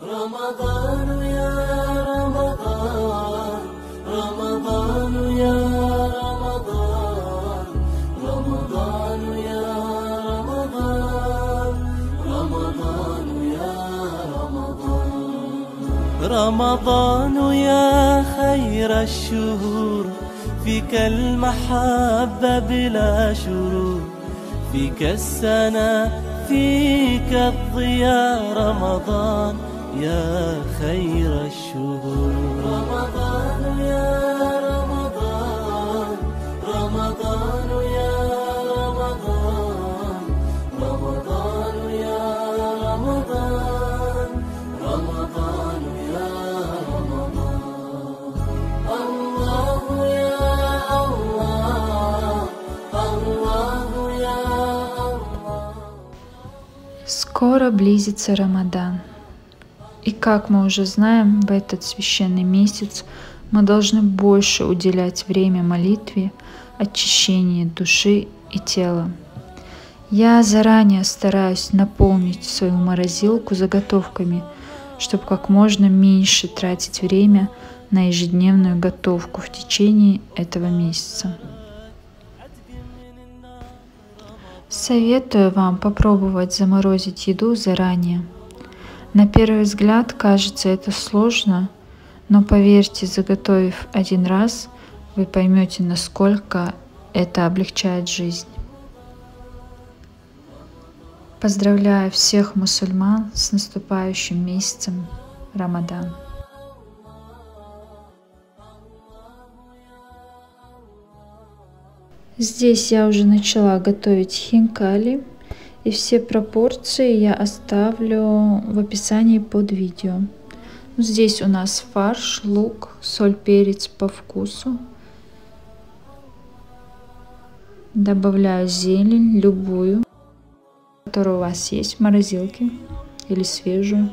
رمضان يا رمضان رمضان يا رمضان رمضان يا رمضان رمضان يا رمضان. رمضان يا خير الشهور فيك المحبة بلا شرور فيك السنة فيك الضياء رمضان. يا خير الشهور رمضان يا رمضان رمضان يا رمضان رمضان يا رمضان رمضان يا رمضان الله يا الله الله يا الله Скоро близится Рамадан. И как мы уже знаем, в этот священный месяц мы должны больше уделять время молитве, очищению души и тела. Я заранее стараюсь наполнить свою морозилку заготовками, чтобы как можно меньше тратить время на ежедневную готовку в течение этого месяца. Советую вам попробовать заморозить еду заранее. На первый взгляд кажется это сложно, но поверьте, заготовив один раз, вы поймете, насколько это облегчает жизнь. Поздравляю всех мусульман с наступающим месяцем Рамадан. Здесь я уже начала готовить хинкали, и все пропорции я оставлю в описании под видео. Здесь у нас фарш, лук, соль, перец по вкусу. Добавляю зелень, любую, которая у вас есть в морозилке или свежую.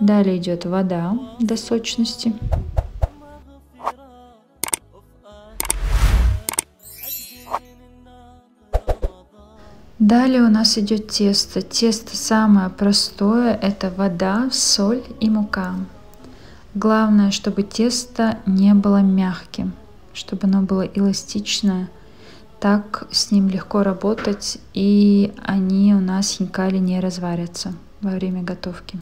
Далее идет вода до сочности. Далее у нас идет тесто. Тесто самое простое, это вода, соль и мука. Главное, чтобы тесто не было мягким, чтобы оно было эластичное. Так с ним легко работать, и они у нас хинкали не разварятся во время готовки.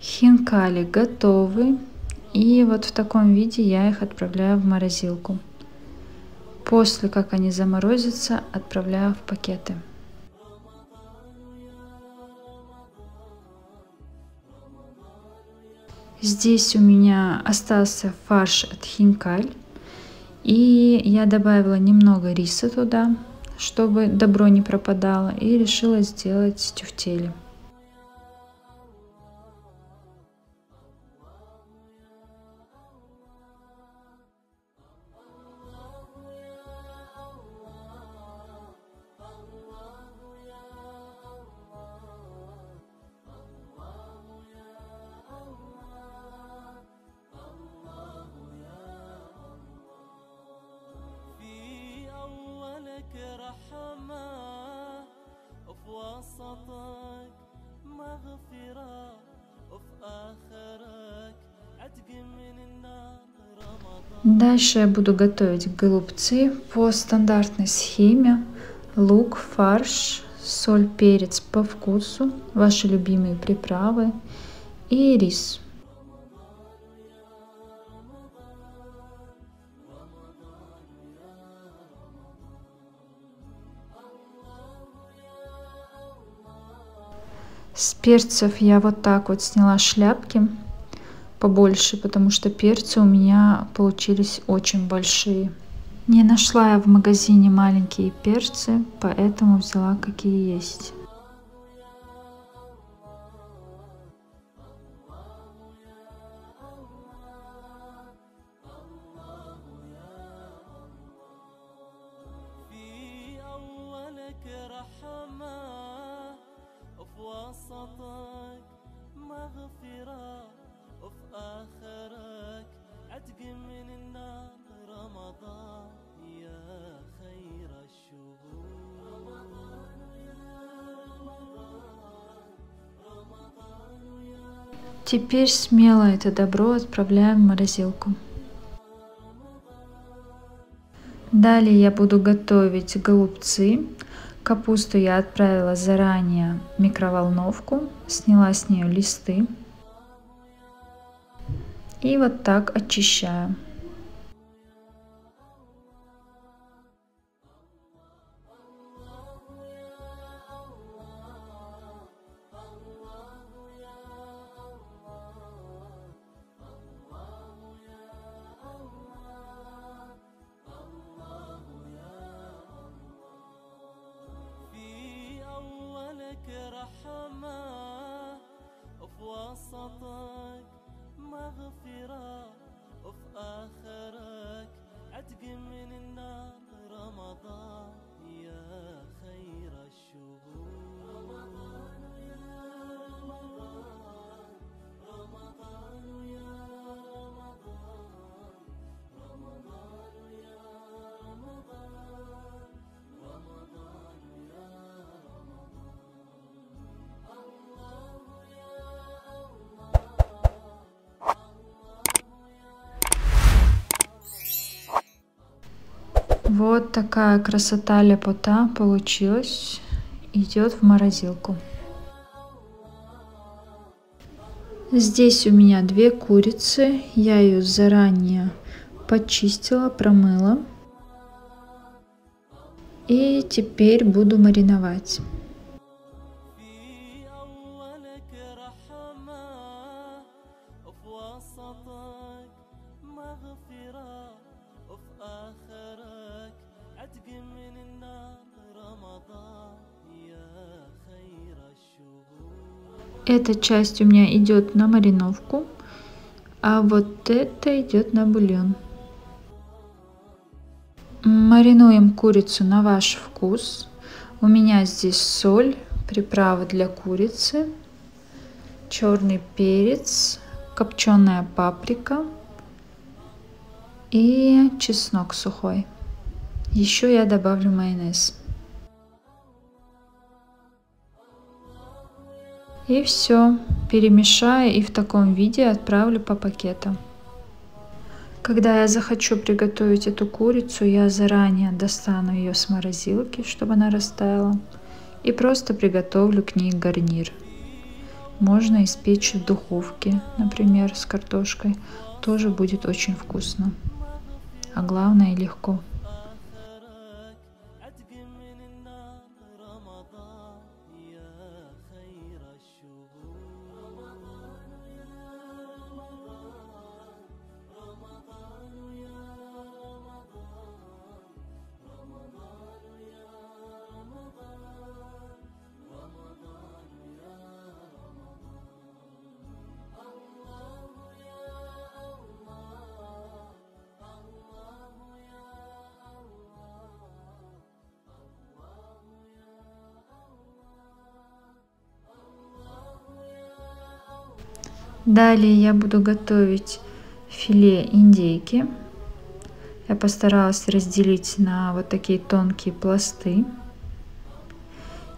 Хинкали готовы. И вот в таком виде я их отправляю в морозилку. После как они заморозятся, отправляю в пакеты. Здесь у меня остался фарш от хинкаль. И я добавила немного риса туда, чтобы добро не пропадало. И решила сделать тюфтели. رحمة وفي وسطك مغفرة وفي آخرك عتق من النار Дальше я буду готовить голубцы по стандартной схеме. Лук, фарш, соль, перец по вкусу, ваши любимые приправы и рис. С перцев я вот так вот сняла шляпки побольше, потому что перцы у меня получились очень большие. Не нашла я в магазине маленькие перцы, поэтому взяла какие есть. Теперь смело это добро отправляем в морозилку. Далее я буду готовить голубцы. Капусту я отправила заранее в микроволновку, сняла с нее листы. И вот так очищаю. Вот такая красота лепота получилась. Идет в морозилку. Здесь у меня две курицы. Я ее заранее почистила, промыла. И теперь буду мариновать. Эта часть у меня идет на мариновку, а вот это идет на бульон. Маринуем курицу на ваш вкус. У меня здесь соль, приправы для курицы, черный перец, копченая паприка и чеснок сухой. Еще я добавлю майонез. И все, перемешаю и в таком виде отправлю по пакетам. Когда я захочу приготовить эту курицу, я заранее достану ее с морозилки, чтобы она растаяла, и просто приготовлю к ней гарнир. Можно испечь в духовке, например, с картошкой. Тоже будет очень вкусно. А главное легко. Далее я буду готовить филе индейки. Я постаралась разделить на вот такие тонкие пласты.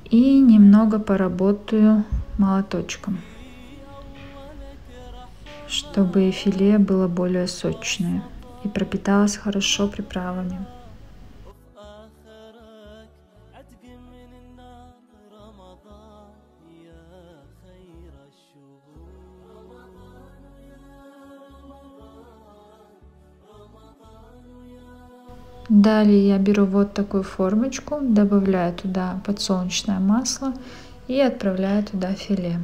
и немного поработаю молоточком, чтобы филе было более сочное и пропиталось хорошо приправами. Далее я беру вот такую формочку, добавляю туда подсолнечное масло и отправляю туда филе.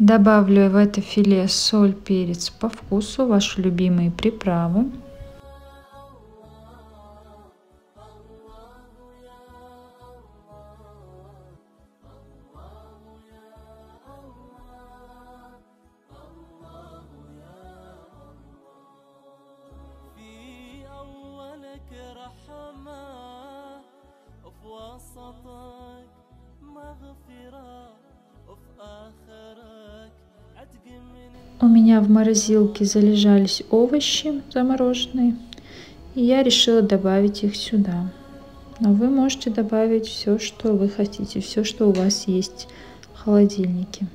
Добавлю в это филе соль, перец по вкусу, ваши любимые приправы. أولك رحمة وفي وسطك مغفرة وفي آخرك عتق من У меня в морозилке залежались овощи замороженные, и я решила добавить их сюда. Но вы можете добавить все, что вы хотите, все, что у вас есть в холодильнике.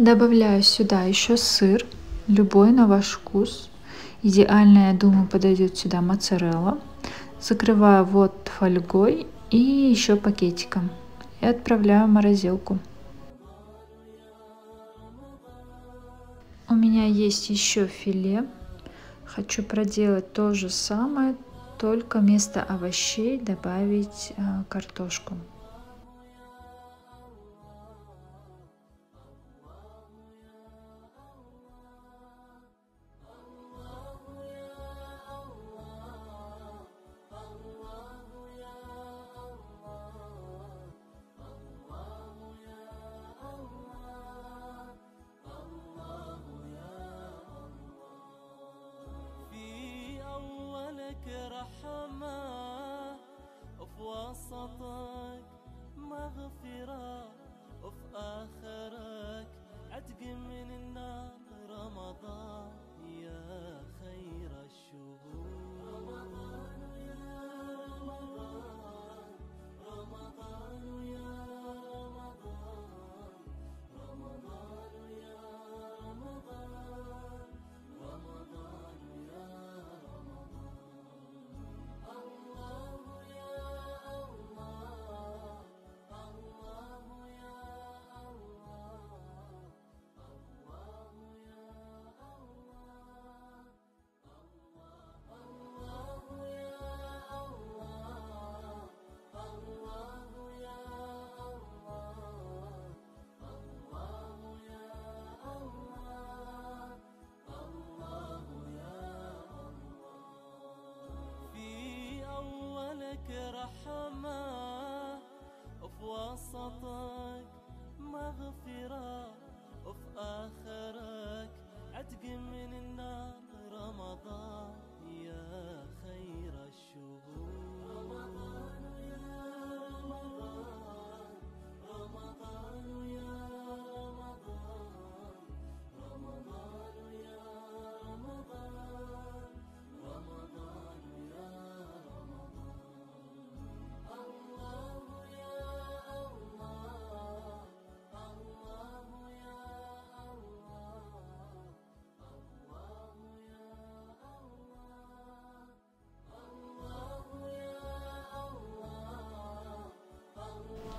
Добавляю сюда еще сыр, любой на ваш вкус. Идеально, я думаю, подойдет сюда моцарелла. Закрываю вот фольгой и еще пакетиком. И отправляю в морозилку. У меня есть еще филе. Хочу проделать то же самое, только вместо овощей добавить а, картошку.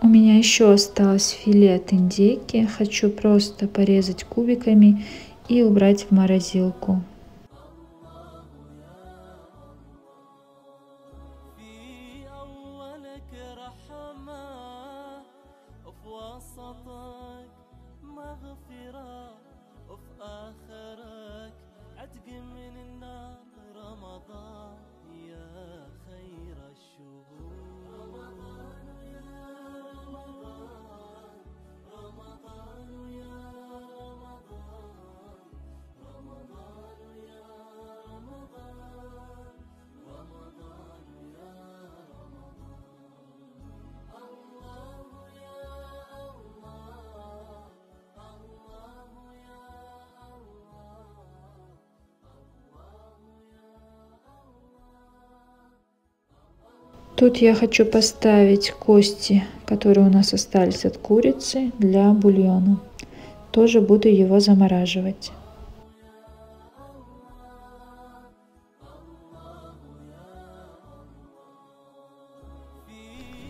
У меня еще осталось филе от индейки. Хочу просто порезать кубиками и убрать в морозилку. Тут я хочу поставить кости, которые у нас остались от курицы, для бульона. Тоже буду его замораживать.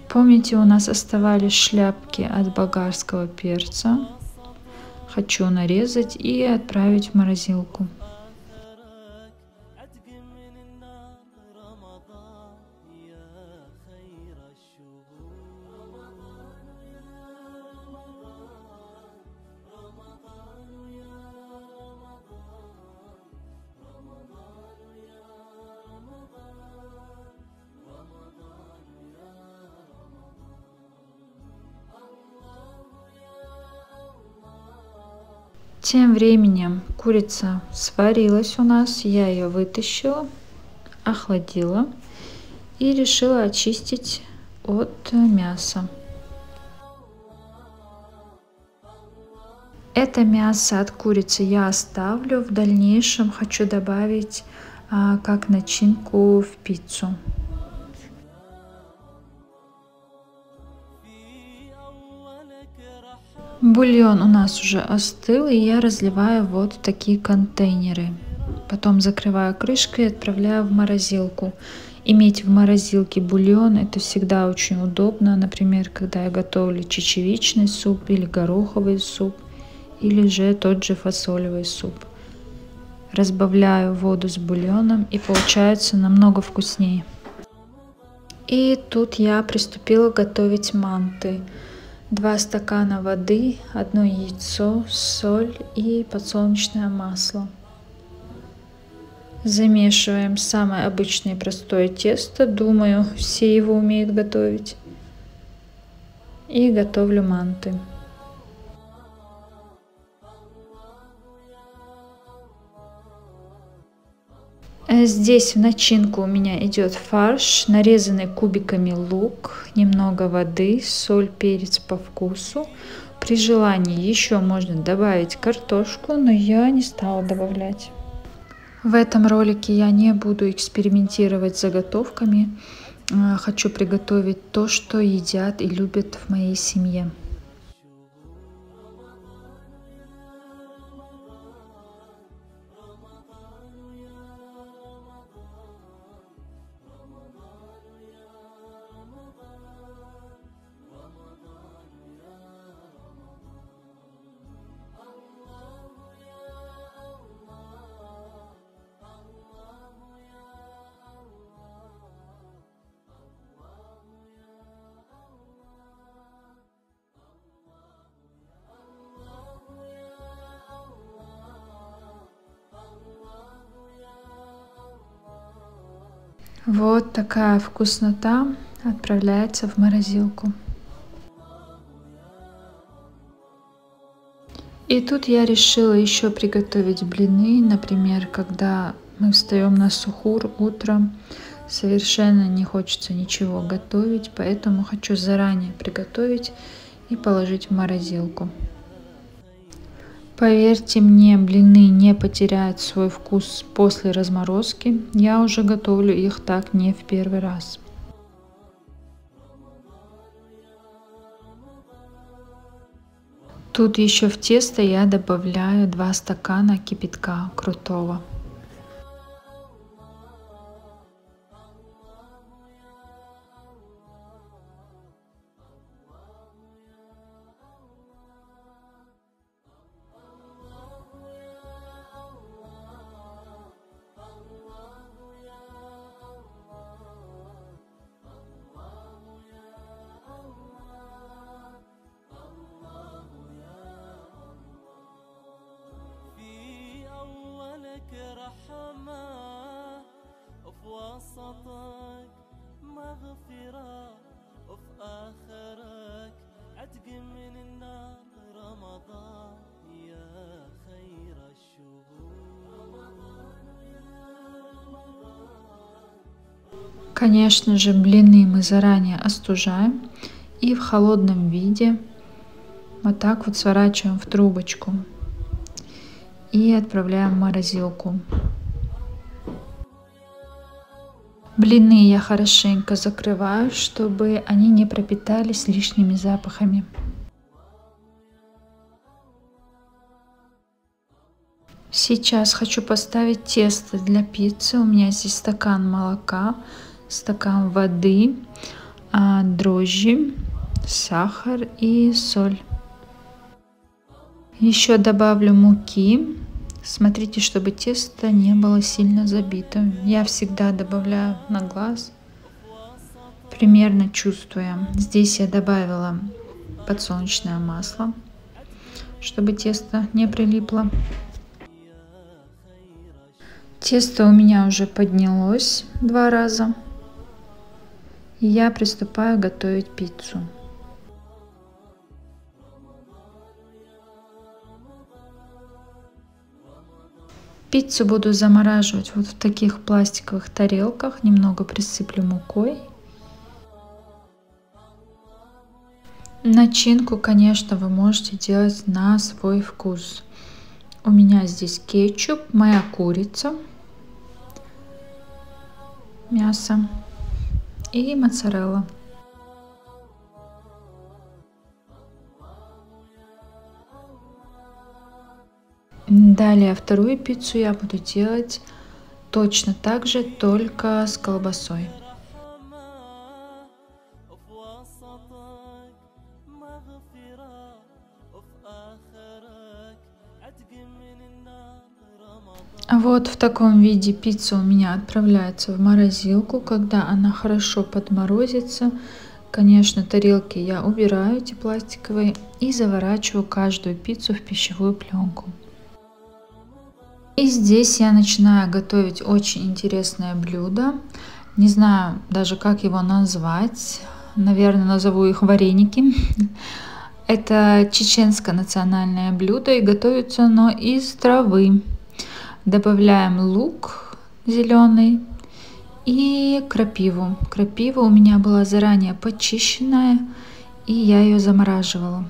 Помните, у нас оставались шляпки от болгарского перца. Хочу нарезать и отправить в морозилку. Тем временем курица сварилась у нас, я ее вытащила, охладила и решила очистить от мяса. Это мясо от курицы я оставлю. В дальнейшем хочу добавить а, как начинку в пиццу. Бульон у нас уже остыл, и я разливаю вот в такие контейнеры. Потом закрываю крышкой и отправляю в морозилку. Иметь в морозилке бульон это всегда очень удобно. Например, когда я готовлю чечевичный суп или гороховый суп, или же тот же фасолевый суп. Разбавляю воду с бульоном и получается намного вкуснее. И тут я приступила готовить манты. Два стакана воды, одно яйцо, соль и подсолнечное масло. Замешиваем самое обычное простое тесто. Думаю, все его умеют готовить. И готовлю манты. Здесь в начинку у меня идет фарш, нарезанный кубиками лук, немного воды, соль, перец по вкусу. При желании еще можно добавить картошку, но я не стала добавлять. В этом ролике я не буду экспериментировать с заготовками. Э, Хочу приготовить то, что едят и любят в моей семье. Вот такая вкуснота отправляется в морозилку. И тут я решила еще приготовить блины, например, когда мы встаем на сухур утром, совершенно не хочется ничего готовить, поэтому хочу заранее приготовить и положить в морозилку. Поверьте мне, блины не потеряют свой вкус после разморозки. Я уже готовлю их так не в первый раз. Тут еще в тесто я добавляю 2 стакана кипятка крутого. Конечно же, блины мы заранее остужаем и в холодном виде вот так вот сворачиваем в трубочку и отправляем в морозилку. Блины я хорошенько закрываю, чтобы они не пропитались лишними запахами. Сейчас хочу поставить тесто для пиццы. У меня здесь стакан молока, стакан воды, а, дрожжи, сахар и соль. Еще добавлю муки. Смотрите, чтобы тесто не было сильно забито. Я всегда добавляю на глаз, примерно чувствуя. Здесь я добавила подсолнечное масло, чтобы тесто не прилипло. Тесто у меня уже поднялось два раза. И я приступаю готовить пиццу. Пиццу буду замораживать вот в таких пластиковых тарелках. Немного присыплю мукой. Начинку, конечно, вы можете делать на свой вкус. У меня здесь кетчуп, моя курица – мясо и моцарелла. Далее вторую пиццу я буду делать точно так же, только с колбасой. Вот в таком виде пицца у меня отправляется в морозилку. Когда она хорошо подморозится, конечно, тарелки я убираю эти пластиковые и заворачиваю каждую пиццу в пищевую пленку. И здесь я начинаю готовить очень интересное блюдо. Не знаю даже, как его назвать. Наверное, назову их вареники. Это чеченское национальное блюдо и готовится оно из травы. Добавляем лук зеленый и крапиву. Крапива у меня была заранее почищенная, и я ее замораживала.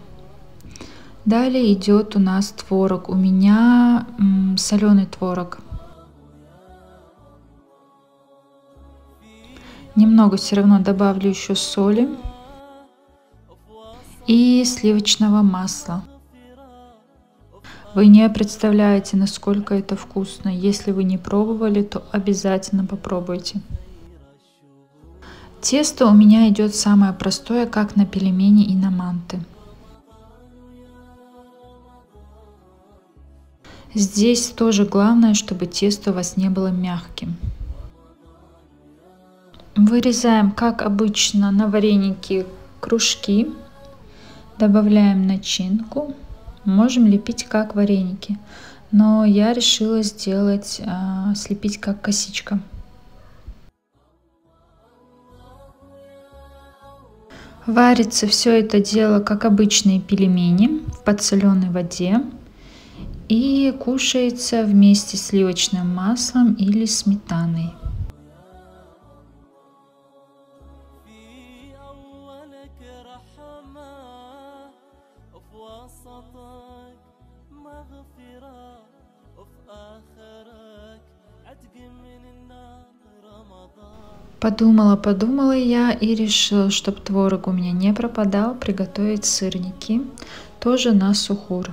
Далее идет у нас творог. У меня соленый творог. Немного все равно добавлю еще соли и сливочного масла. Вы не представляете, насколько это вкусно. Если вы не пробовали, то обязательно попробуйте. Тесто у меня идет самое простое, как на пельмени и на манты. Здесь тоже главное, чтобы тесто у вас не было мягким. Вырезаем, как обычно, на вареники кружки. Добавляем начинку Можем лепить как вареники, но я решила сделать, а, слепить как косичка. Варится все это дело, как обычные пельмени в подсоленной воде и кушается вместе с сливочным маслом или сметаной. Подумала, подумала я и решила, чтобы творог у меня не пропадал, приготовить сырники, тоже на сухур.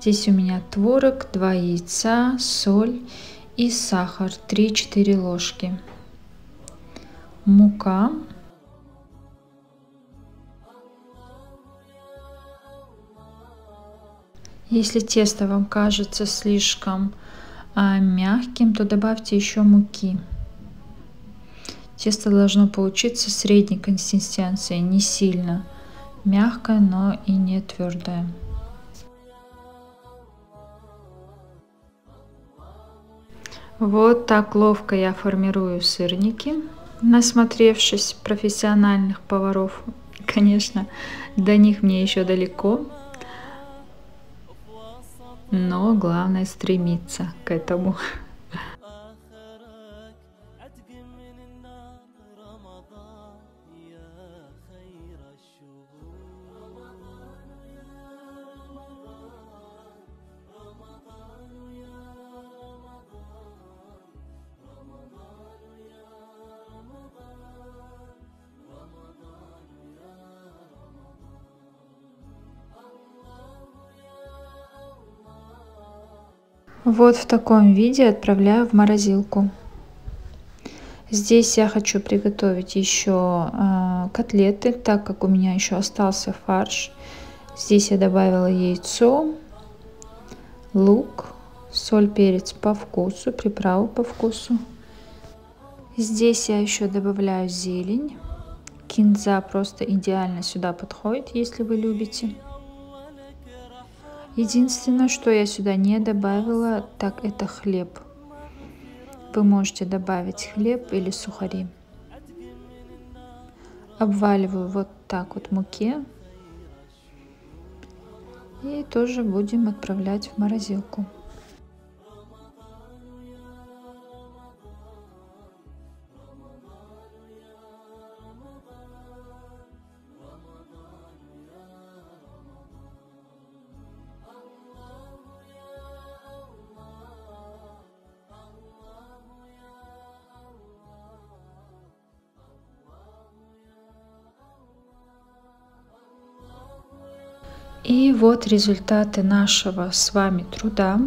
Здесь у меня творог, 2 яйца, соль и сахар, 3-4 ложки. Мука. Если тесто вам кажется слишком а, мягким, то добавьте еще муки. Тесто должно получиться средней консистенции, не сильно мягкое, но и не твердое. Вот так ловко я формирую сырники, насмотревшись профессиональных поваров. Конечно, до них мне еще далеко, но главное стремиться к этому. Вот в таком виде отправляю в морозилку. Здесь я хочу приготовить еще э, котлеты, так как у меня еще остался фарш. Здесь я добавила яйцо, лук, соль, перец по вкусу, приправу по вкусу. Здесь я еще добавляю зелень. Кинза просто идеально сюда подходит, если вы любите. Единственное, что я сюда не добавила, так это хлеб. Вы можете добавить хлеб или сухари. Обваливаю вот так вот муке. И тоже будем отправлять в морозилку. И вот результаты нашего с вами труда.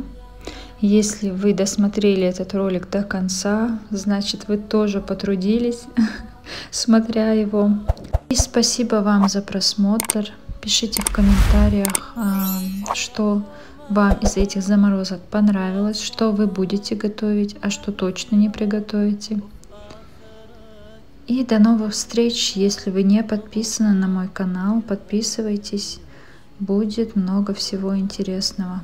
Если вы досмотрели этот ролик до конца, значит вы тоже потрудились, смотря его. И спасибо вам за просмотр. Пишите в комментариях, а, что вам из этих заморозок понравилось, что вы будете готовить, а что точно не приготовите. И до новых встреч. Если вы не подписаны на мой канал, подписывайтесь будет много всего интересного.